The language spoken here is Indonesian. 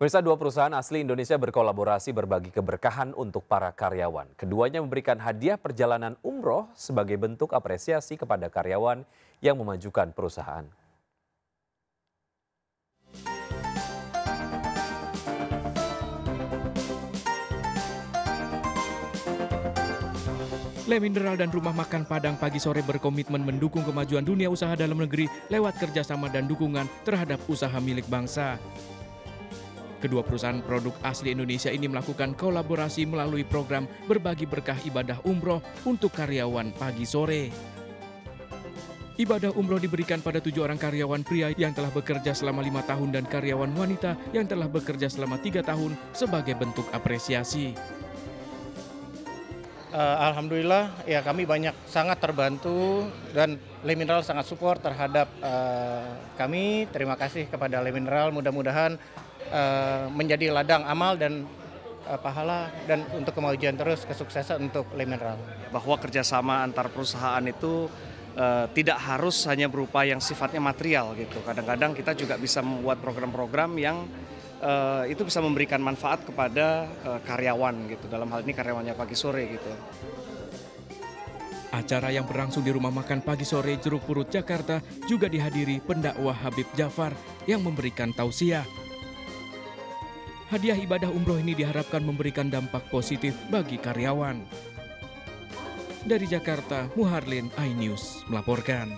Pemirsa dua perusahaan asli Indonesia berkolaborasi berbagi keberkahan untuk para karyawan. Keduanya memberikan hadiah perjalanan umroh sebagai bentuk apresiasi kepada karyawan yang memajukan perusahaan. Le Mineral dan Rumah Makan Padang pagi sore berkomitmen mendukung kemajuan dunia usaha dalam negeri lewat kerjasama dan dukungan terhadap usaha milik bangsa. Kedua perusahaan produk asli Indonesia ini melakukan kolaborasi melalui program berbagi berkah ibadah umroh untuk karyawan pagi sore. Ibadah umroh diberikan pada tujuh orang karyawan pria yang telah bekerja selama lima tahun dan karyawan wanita yang telah bekerja selama tiga tahun sebagai bentuk apresiasi. Uh, Alhamdulillah ya kami banyak sangat terbantu dan Le Mineral sangat support terhadap uh, kami. Terima kasih kepada Le Mineral. Mudah-mudahan uh, menjadi ladang amal dan uh, pahala dan untuk kemajuan terus kesuksesan untuk Le Mineral. Bahwa kerjasama antar perusahaan itu uh, tidak harus hanya berupa yang sifatnya material gitu. Kadang-kadang kita juga bisa membuat program-program yang uh, itu bisa memberikan manfaat kepada uh, karyawan gitu. Dalam hal ini karyawannya pagi sore gitu. Acara yang berlangsung di rumah makan pagi sore Jeruk Purut Jakarta juga dihadiri pendakwah Habib Jafar yang memberikan tausiah. Hadiah ibadah umroh ini diharapkan memberikan dampak positif bagi karyawan. Dari Jakarta, Muharlin iNews melaporkan.